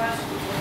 request for Friday,